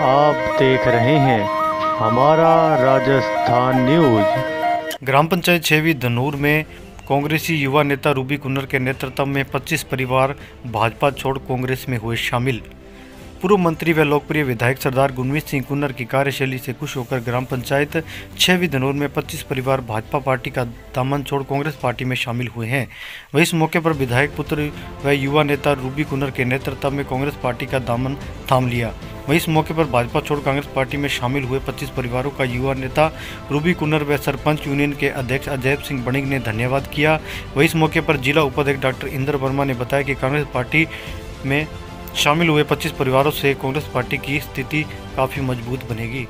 आप देख रहे हैं हमारा राजस्थान न्यूज़। ग्राम पंचायत छेवी धनूर में कांग्रेसी युवा नेता रूबी कुन्नर के नेतृत्व में 25 परिवार भाजपा छोड़ कांग्रेस में हुए शामिल। पूर्व मंत्री व लोकप्रिय विधायक सरदार गुरमीत सिंह कुन्नर की कार्यशैली से खुश होकर ग्राम पंचायत छह धनौर में 25 परिवार भाजपा पार्टी का दामन छोड़ कांग्रेस पार्टी में शामिल हुए हैं। वही इस मौके पर विधायक पुत्र व युवा नेता रूबी कुन्नर के नेतृत्व में कांग्रेस पार्टी का दामन थाम लिया। वहीं इस मौके पर भाजपा छोड़ कांग्रेस पार्टी में शामिल हुए 25 परिवारों का युवा नेता रूबी कुन्नर व सरपंच यूनियन के अध्यक्ष अजय सिंह बणिक ने धन्यवाद किया। वहीं इस मौके पर जिला उपाध्यक्ष डॉक्टर इंद्र वर्मा ने बताया कि कांग्रेस पार्टी में शामिल हुए 25 परिवारों से कांग्रेस पार्टी की स्थिति काफ़ी मज़बूत बनेगी।